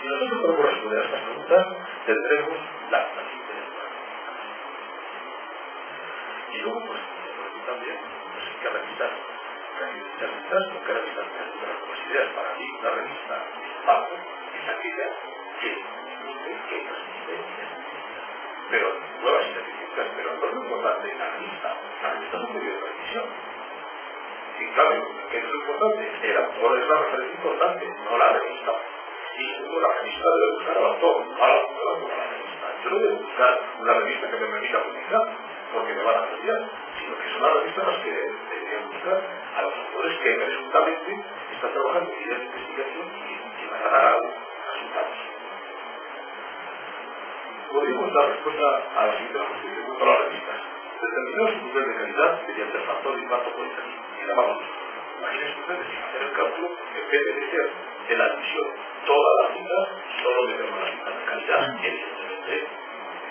[SPEAKER 2] Si nosotros podemos responder a estas preguntas, tendremos la, la Y luego, pues, también, pues hay que revisar, muchas revistas, con que revisar las ideas. Para mí, una revista de es aquella que incluye, que transmite pero nuevas ideas científicas, pero no es la revista, la revista es un medio de transmisión. Y claro, ¿qué es lo importante? El autor es la referencia importante, no la revista. Y la revista debe buscar al autor, al autor, no a la revista. Yo no debo buscar una revista que me permita publicar, porque me van a estudiar, sino que son las revistas las que deberían buscar a los autores que presuntamente están trabajando en ideas de investigación y que van a dar resultados. Podríamos dar respuesta a la siguiente cuestión en cuanto a las revistas. Determinar su nivel de calidad mediante el factor de impacto cualitativo. Y llamamos Imagínense ustedes el cálculo debe de ser en la admisión toda la cita solo de calidad, evidentemente,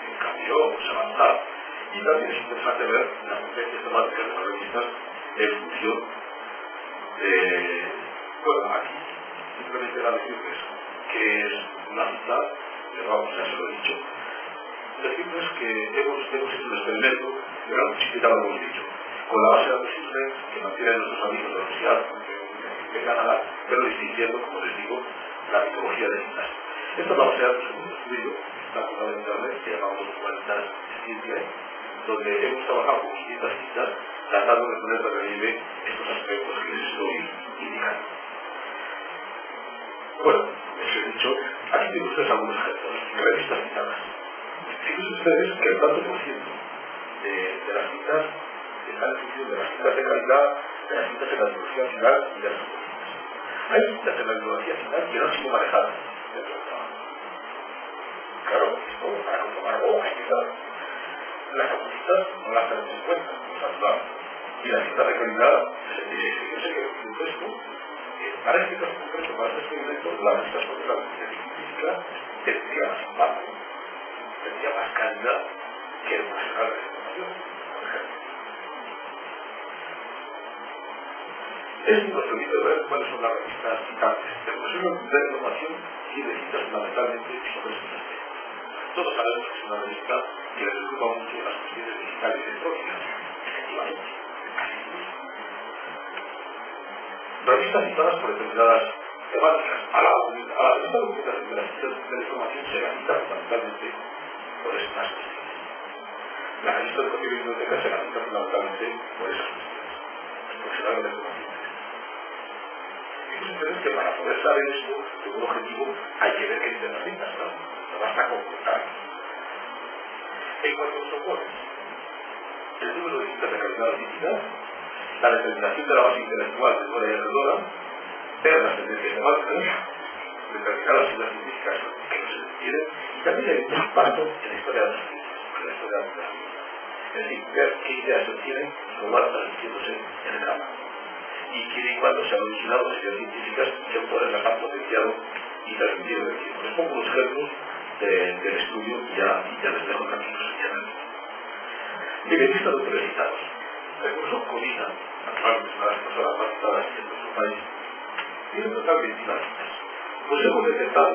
[SPEAKER 2] en cambio, se avanzar y también es interesante ver las diferentes temáticas de las revistas en función de, bueno, aquí simplemente la decirles que es una cita, pero vamos, ya se lo he dicho, decirles que hemos, hemos hecho un experimento, pero ya lo hemos dicho, con la base de datos que mantienen nuestros amigos de la Universidad de Canadá, pero distinguiendo, como les digo, la mitología de citas. Esta es la base de datos en un estudio, está colgado en internet, que llamamos Humanitas Simple, donde hemos trabajado con 500 citas tratando de poner de relieve estos aspectos que les estoy indicando. Bueno, les he dicho, aquí tienen ustedes algunos ejemplos, revistas citadas. Fíjense ustedes que el tanto por ciento de, de las citas están en función de las citas de calidad, de las citas de la bibliografía final y de las autopistas. Hay citas de la bibliografía final que no han sido manejadas dentro del trabajo. Claro, esto para comprobar, oh, hay que dar las autopistas no las tenemos en cuenta, nos ayudan. Y las citas de calidad, yo sé que un texto para este caso concreto, para este experimento, la revista sobre la física tendría más impacto, tendría más calidad que el nacional de información, Nos permite ver cuáles son las revistas citantes. El proceso de información tiene citas fundamentalmente sobre estos aspectos. Todos sabemos que es una revista que les ocupa mucho las cuestiones digitales y electrónicas. Efectivamente, revistas citadas por determinadas temáticas. A la, a la de la de la información se la cita fundamentalmente por estas cuestiones. La revista de código biblioteca se la cita fundamentalmente por esas cuestiones. De que para poder saber esto, un objetivo, hay que ver qué las citas, ¿no? No basta con contar. En cuanto a los soportes, el número de calidad artística la determinación de la base intelectual de Dora y Alrededora, ver las tendencias de Marx, determinar las ideas científicas que no se entienden, y también un impacto en la historia de los en la historia de la Es decir, ver qué ideas se tienen y cómo van transmitiéndose en el campo. Y quién y cuándo se han originado ideas científicas que las han potenciado y transmitido en el tiempo. Les pongo unos ejemplos de, del estudio y ya, ya les dejo tranquilos. Miren, lista de autores citados. El profesor Colina, naturalmente una de las personas más citadas en nuestro país, tiene un total de 29 citas. Pues hemos detectado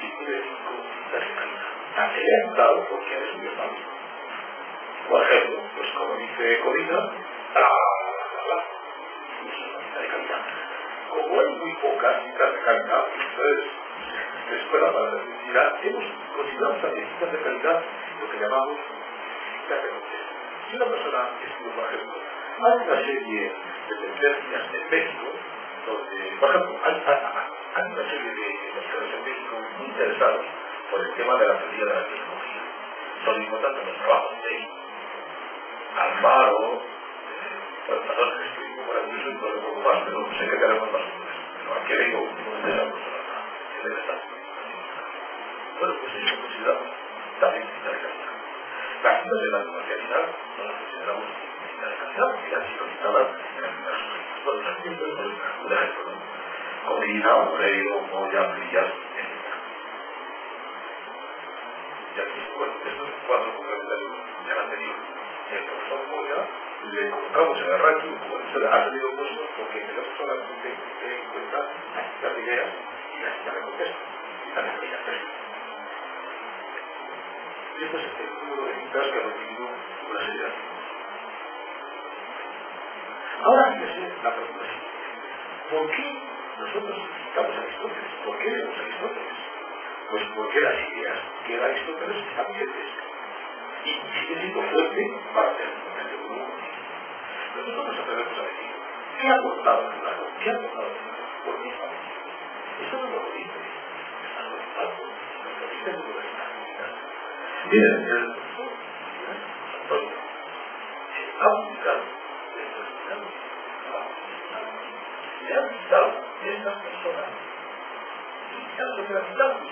[SPEAKER 2] que tiene 5 citas de calidad. Se le han dado porque es un diagnóstico. Por ejemplo, pues como dice Colina, pocas citas de calidad, entonces la escuela para la felicidad, hemos considerado también citas de calidad lo que llamamos citas de contexto. Si una persona estudia, por ejemplo, hay una serie de tendencias en México, donde, por ejemplo, hay, una serie de investigadores en México muy interesados por el tema de la teoría de la tecnología. Son importantes los trabajos de Alfaro, eh, bueno, perdón, que estoy como un poco más, pero sé que tenemos más aquí vengo persona que debe estar. Bueno, pues eso consideramos también citar calidad. Las citas de la comercialidad no las consideramos citas de calidad, porque han sido citadas en algunas Bueno, también un ejemplo, ¿no? Comida, Moreiro, Moya, Frías, etc. Y aquí, bueno, estos cuatro complementarios del anterior. Y el profesor Moya le colocamos en el ranking, ha salido puesto porque tenemos solamente que tener en cuenta la cita primera y la cita de contexto, y la de texto. Y este es el número de citas que ha recibido una serie de artículos. Ahora fíjese la pregunta siguiente. ¿Por qué nosotros citamos a Aristóteles? ¿Por qué leemos a Aristóteles? Pues porque las ideas que da Aristóteles están vigentes y sigue siendo fuerte para hacer el mundo Pero nosotros aprendemos a decir, ¿qué ha aportado el plano? ¿Qué ha aportado el plano? ¿Por qué está Esto no lo dice, está soltado, lo dice el universitario. Miren, el profesor Antonio ha publicado dentro del plano se han citado estas personas y ya no se han citado ideas. Es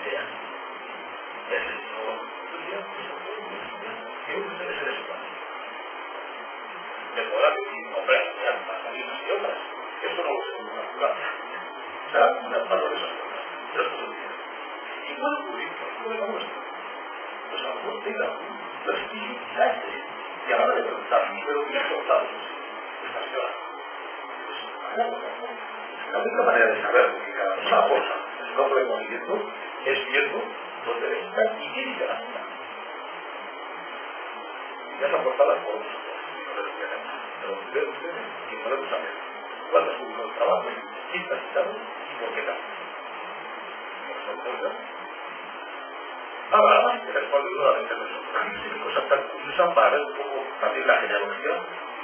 [SPEAKER 2] Ahora, más intelectual de duda de nosotros. Fíjense qué cosa tan curiosa para ver un poco también la genealogía,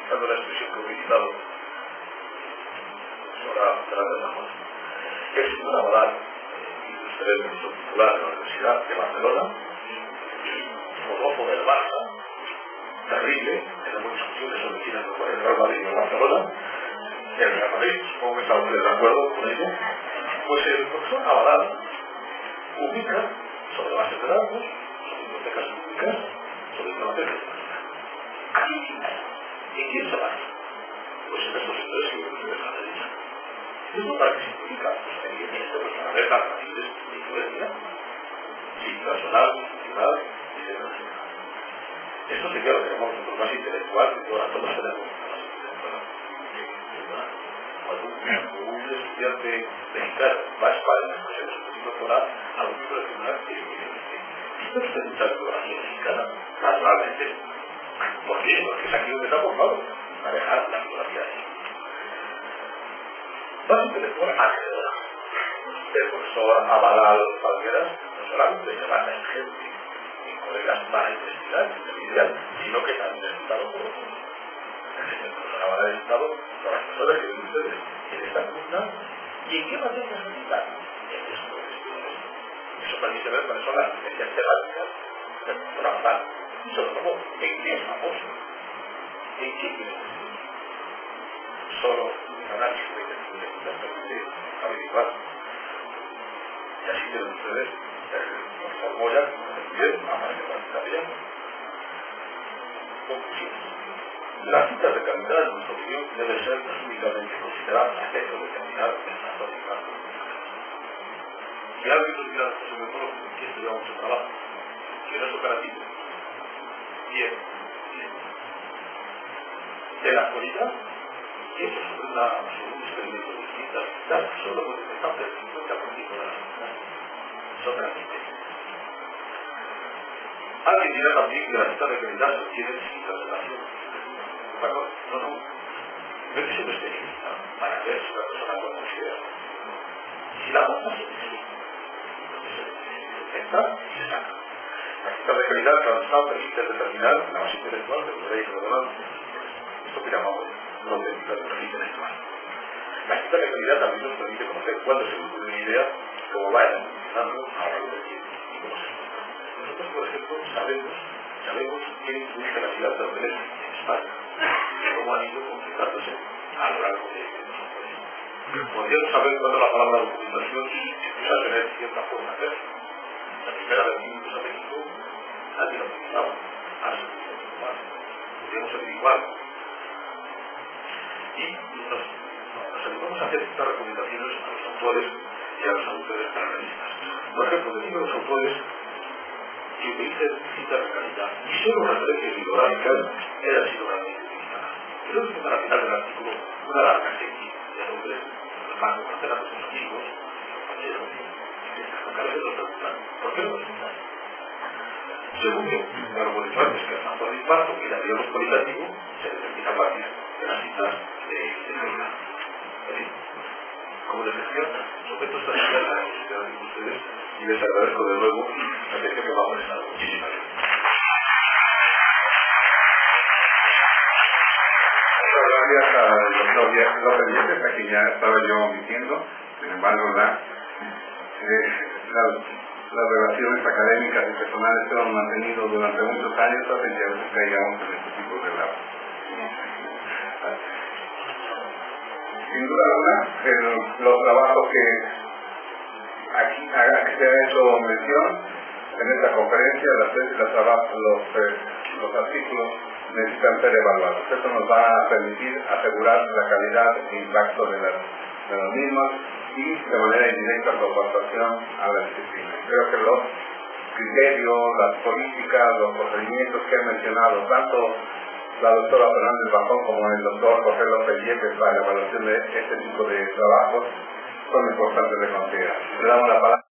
[SPEAKER 2] usando la expresión que he utilizado profesora de Ramón, que es una moral industrial titular de la Universidad de Barcelona, filósofo del Barça, terrible, tenemos discusiones sobre quién es el Real Madrid de Barcelona, el Real Madrid, supongo que está usted de acuerdo con ello, pues el profesor Abadal publica sobre bases de datos, sobre bibliotecas públicas, sobre tecnológica. ¿A quién? ¿En se basa? Pues en estos sectores que ustedes han dicho. ¿Esto para qué significa? Pues evidentemente pues las raíces de influencia, personal, cultural, etcétera. Esto sería lo que llamamos nosotros más intelectual, que ahora todos tenemos. Cuando un estudiante mexicano va a España, pues en doctoral, a un de tribunal, evidentemente, ¿esto es mucha bibliografía mexicana? Naturalmente, ¿por? Porque es aquí donde está formado, a dejar la bibliografía ahí. Más intelectual, acreedora. El profesor Falgueras no solamente se basa en gente, en colegas para investigar, investigar, sino que también ha estado por otros. El profesor Abalal ha estado las personas que ustedes en esta y en qué materias necesitan. Eso permite ver cuáles son las tendencias temáticas del profesor Abalal. Y sobre todo, en qué es famoso. ¿En qué Solo un análisis de les permite averiguar. Y así tienen ustedes el profesor Moya, bien, aparece también. Conclusión. Las citas de calidad, en nuestra opinión, deben ser únicamente consideradas a efecto de determinar el factor de alguien nos mira nuestro método, ¿en qué estudiamos el trabajo? Que no es operativo. Bien. De la actualidad, eso es una, un experimento distinto. Quizás solo estamos del 50% de las son realmente Alguien dirá también que la cita de calidad se obtiene sin traslación. Bueno, no, no. No es un especialista para ver si la persona lo considera. Si la cosa se saca. La calidad transversal permite determinar la base intelectual los derechos de Esto que llamamos no de la perfil intelectual. La cita de calidad también nos permite conocer cuándo se ocurre una idea, cómo va evolucionando a lo largo del tiempo nosotros, por ejemplo, sabemos, sabemos qué influye la ciudad de hoteles en España cómo han ido concentrándose a lo largo de los hoteles. Podríamos saber cuándo la palabra documentación a tener cierta forma de ser. sacrificada y nos afectó a Dios. Vamos, a su Podríamos averiguar. Y nos, nos animamos a hacer estas recomendaciones a los autores y a los autores carnalistas. Por ejemplo, decimos a los autores que utilicen citas de calidad y solo referencias bibliográficas eran sido realmente sinográficas. Tenemos que para final del artículo una larga serie de nombres, además eran los amigos, y estas locales nos preguntan, ¿por qué no dicho antes, que el impacto y la cualitativo se determina a partir de las citas de, de calidad. Como les decía, ideas a la de ustedes y les agradezco de nuevo la atención que me ha prestado. Muchísimas gracias.
[SPEAKER 1] Gracias López Yepes, a quien ya estaba yo omitiendo. Sin embargo, la, eh, las, relaciones académicas y personales que hemos mantenido durante muchos años hacen que a veces caigamos en este tipo de relatos. Sin duda alguna, los trabajos que que se ha hecho mención en esta conferencia, las las los, eh, los artículos necesitan ser evaluados. Esto nos va a permitir asegurar la calidad e impacto de las, de las mismas y de manera indirecta su aportación a la disciplina. Creo que los criterios, las políticas, los procedimientos que he mencionado, tanto la doctora Fernández Bajón como el doctor José López Yepes para la evaluación de este tipo de trabajos son importantes de considerar. Le damos la palabra.